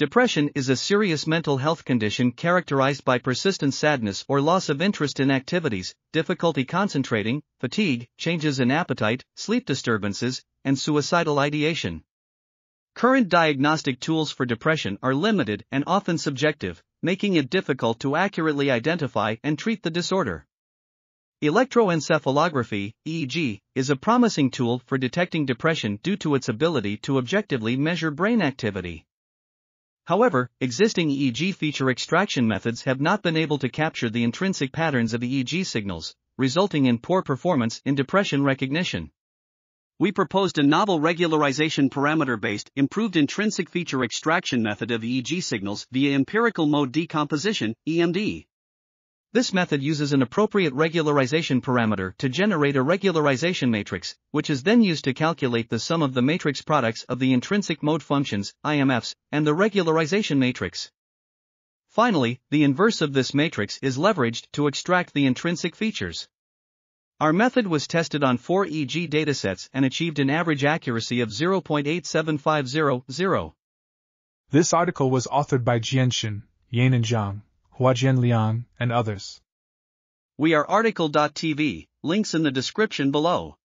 Depression is a serious mental health condition characterized by persistent sadness or loss of interest in activities, difficulty concentrating, fatigue, changes in appetite, sleep disturbances, and suicidal ideation. Current diagnostic tools for depression are limited and often subjective, making it difficult to accurately identify and treat the disorder. Electroencephalography, EEG, is a promising tool for detecting depression due to its ability to objectively measure brain activity. However, existing EEG feature extraction methods have not been able to capture the intrinsic patterns of EEG signals, resulting in poor performance in depression recognition. We proposed a novel regularization parameter based improved intrinsic feature extraction method of EEG signals via empirical mode decomposition, EMD. This method uses an appropriate regularization parameter to generate a regularization matrix, which is then used to calculate the sum of the matrix products of the intrinsic mode functions, IMFs, and the regularization matrix. Finally, the inverse of this matrix is leveraged to extract the intrinsic features. Our method was tested on four EEG datasets and achieved an average accuracy of 0.87500. This article was authored by Jian Shen, Yan and Zhang, Huajian Liang, and others. We are RTCL.TV, links in the description below.